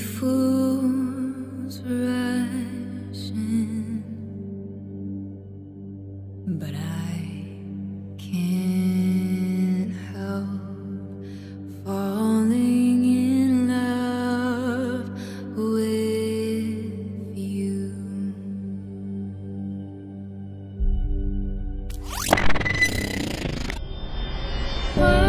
fool's rushing, but I can't help falling in love with you. Oh.